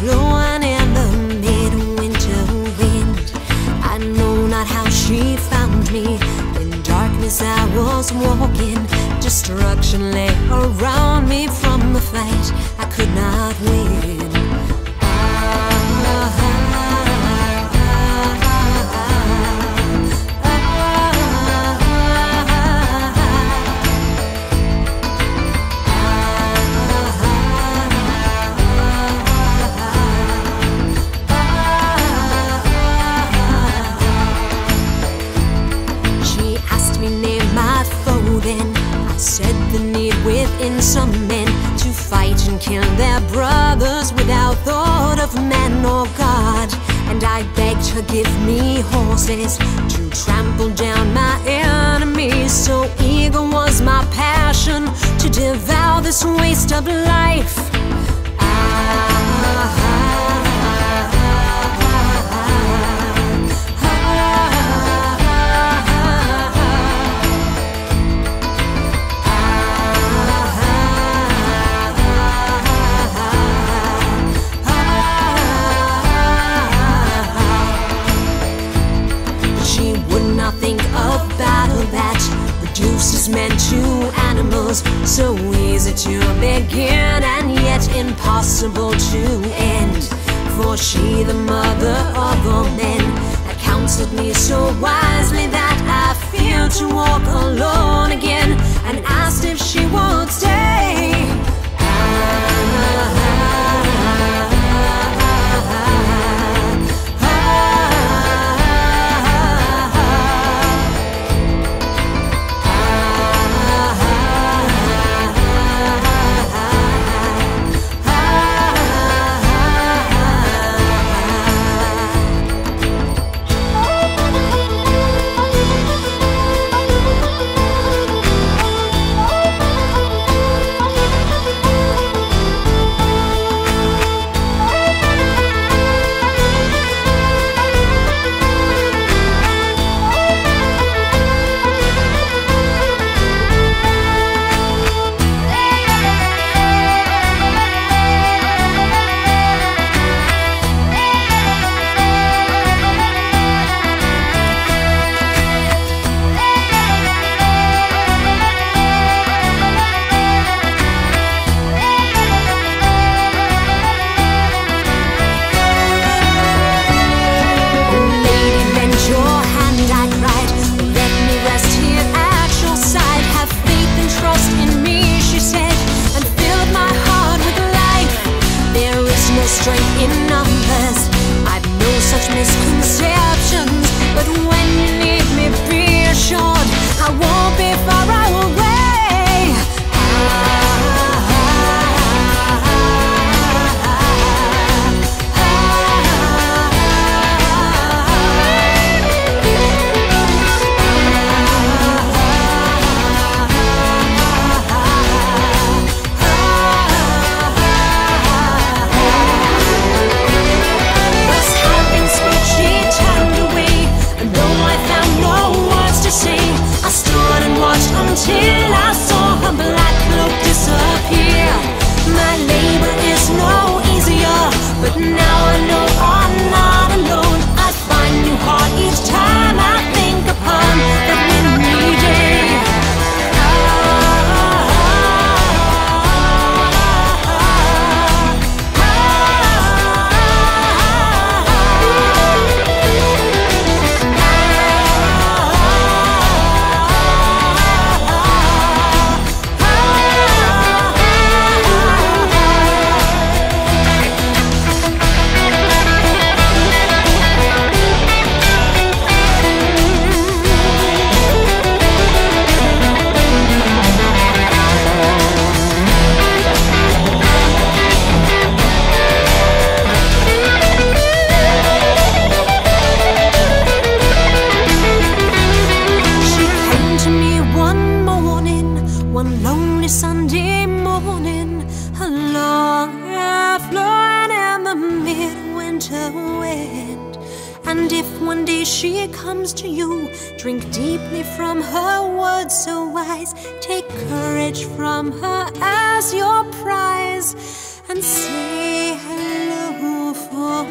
blowing in the midwinter wind. I know not how she found me. In darkness, I was walking. Destruction lay around me from the fight I could not win. Men To fight and kill their brothers Without thought of man or God. And I begged her give me horses To trample down my enemies. So eager was my passion To devour this waste of life So easy to begin and yet impossible to end. For she, the mother of all men, counseled me so wisely that I feared to And if one day she comes to you, drink deeply from her words so wise, take courage from her as your prize, and say hello for